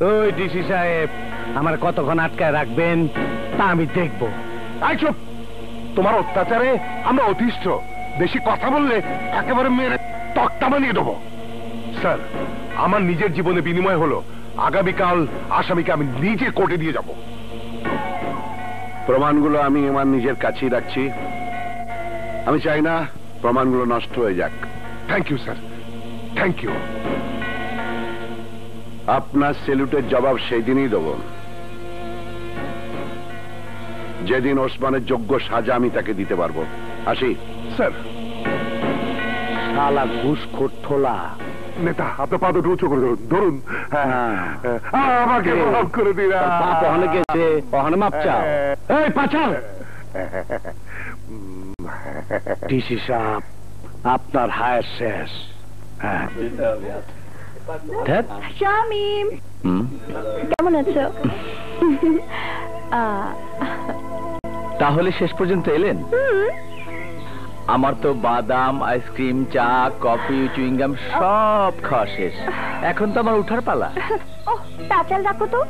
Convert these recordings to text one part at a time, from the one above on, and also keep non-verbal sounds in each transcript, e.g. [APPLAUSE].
ওই ডিসি সাহেব আমার কতক্ষণ আটকায় রাখবেন তা আমি দেখব। আই চুপ! তোমার অত্যাচারে আমরা অতিষ্ঠ। বেশি কথা বললে একেবারে মেরে তক্তা বানিয়ে দেবো। স্যার আমার নিজের জীবনে বিনিময় হলো। আগামীকাল আসামিকে আমি নিজে কোর্টে দিয়ে যাব। প্রমাণগুলো আমি আমার নিজের কাছেই রাখছি। আমি চাই না প্রমাণগুলো নষ্ট হয়ে যাক। Thank you sir. Thank you. আপনার সেলুটের জবাব সেই দিনই দেব। যেদিন ওসমানের যোগ্য সাজা আমি তাকে দিতে পারব। আসি। স্যার। শালা ঘুষ ঠোলা। নেতা আপনার পা দুটো উঁচু করে ধরুন ধরুন। হ্যাঁ, আমাকে মাফ করে দিন। বাপ ওখানে গেছে ওখানে মাপ চাও। এই পাচার ডিসি সাহেব আপনার হায়ার শেষ। হ্যাঁ। ধ্যাৎ। শামিম হুম? কেমন আছো? আহ, [LAUGHS] তাহলে শেষ পর্যন্ত এলেন? হুম, আমার তো বাদাম আইসক্রিম চা কফি চুইংগাম সব খাওয়া শেষ। এখন তো আমার উঠার পালা। [LAUGHS] ওহ প্যাচাল রাখো তো।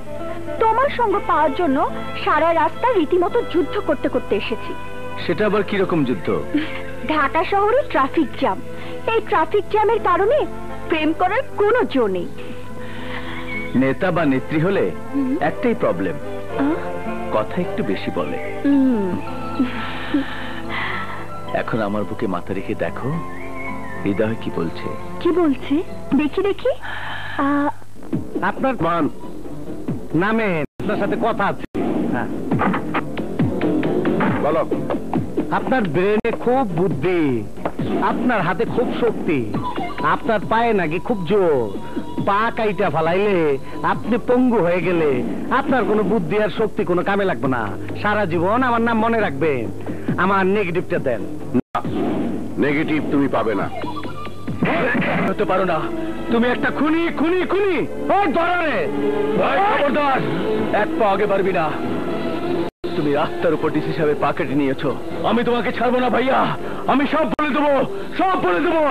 তোমার সঙ্গ পাওয়ার জন্য সারা রাস্তা রীতিমতো যুদ্ধ করতে করতে এসেছি। সেটা আবার কীরকম যুদ্ধ? [LAUGHS] ঢাকা শহরে ট্রাফিক জ্যাম। এই ট্রাফিক জ্যামের কারণে প্রেম করার কোনো জো নেই। নেতা বা নেত্রী হলে একটাই প্রবলেম কথা একটু বেশি বলে। এখন আমার বুকে মাথা রেখে দেখো হৃদয় কি বলছে। কি বলছে? দেখি দেখি। আপনার মান নামে আপনার সাথে কথা আছে। হ্যাঁ। বলো। আপনার ব্রেনে খুব বুদ্ধি আপনার হাতে খুব শক্তি। আপনার পায়ে নাকি খুব জোর। পা কাইটা ফালাইলে আপনি পঙ্গু হয়ে গেলে আপনার কোনো বুদ্ধি আর শক্তি কোনো কামে লাগবে না। সারা জীবন আমার নাম মনে রাখবেন আমার নেগেটিভটা দেন। নেগেটিভ তুমি পাবে না। হতে পারো না। তুমি একটা খুনি খুনি খুনি। ওই ধরে এক পা আগে পারবি না। তুমি রাস্তার উপর ডিসি সাহেবের পাকেটে নিয়েছো। আমি তোমাকে ছাড়বো না ভাইয়া। আমি সব বলে দেবো। সব বলে দেবো।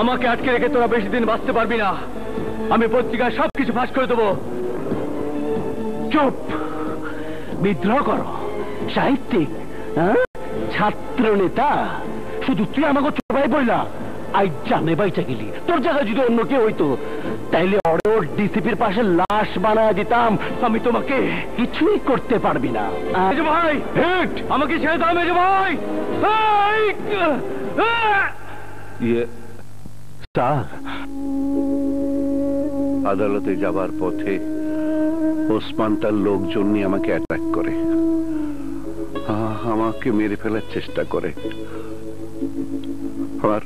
আমাকে আটকে রেখে তোরা বেশি দিন বাঁচতে পারবি না। আমি পত্রিকায় সবকিছু ফাঁস করে দেবো। চুপ! বিদ্রোহ করো। সাহিত্যিক হ্যাঁ? ছাত্র নেতা। শুধু তুই আমাকে চোপাই বইলা আই জানে বাইচা গেলি। তোর জায়গায় যদি অন্য কেউ হইতো তাইলে অরেওর ডিসিপির পাশে লাশ বানায় দিতাম। আমি তোমাকে কিছুই করতে পারবি না। ভাই হিট! আমাকে ছেড়ে দাও মেজো ভাই! ইয়ে স্যার। আদালতে যাবার পথে ওসমান তার লোকজন নিয়ে আমাকে অ্যাটাক করে। আমাকে মেরে ফেলার চেষ্টা করে। আমার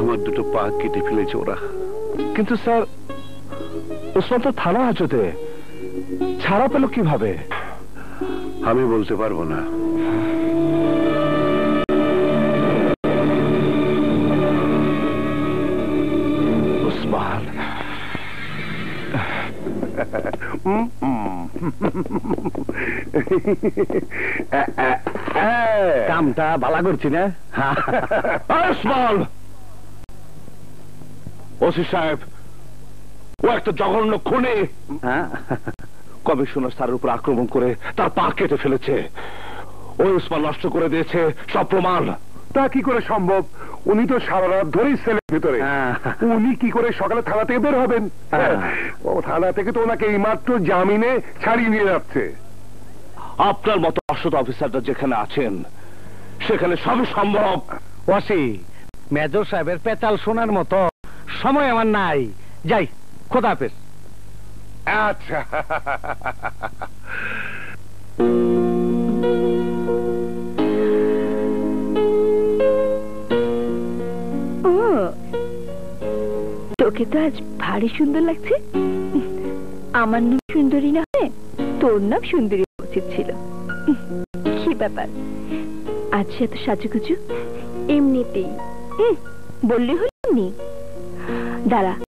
আমার দুটো পা কেটে ফেলেছে ওরা। কিন্তু স্যার, ওসমান তো থানা হাজতে। ছাড়া পেল কীভাবে? আমি বলতে পারব না। ওসমান। কামটা ভালো করছি না? ওসি সাহেব ও একটা জঘন্য খুনি? কমিশনার স্যারের উপর আক্রমণ করে তার পা কেটে ফেলেছে। ওই উসমান নষ্ট করে দিয়েছে সব প্রমাণ। তা কি করে সম্ভব? উনি তো সারা রাত ধরেই সেলের ভিতরে। হ্যাঁ। উনি কি করে সকালে থানা থেকে বের হবেন? হ্যাঁ। ও থানা থেকে তো ওনাকে এইমাত্র জামিনে ছাড়িয়ে নিয়ে যাচ্ছে। আপনার মতো অসৎ অফিসারটা যেখানে আছেন সেখানে সবই সম্ভব। ওসি মেজর সাহেবের পেতাল শোনার মতো সময় আমার নাই। যাই খোদা হাফেজ। আচ্ছা। তোকে তো আজ ভারী সুন্দর লাগছে। আমার নাম সুন্দরী না হয় তোর নাম সুন্দরী উচিত ছিল। কি ব্যাপার? আজ এত সাজুগুজু? এমনিতেই। বললি হল এমনি। দাঁড়া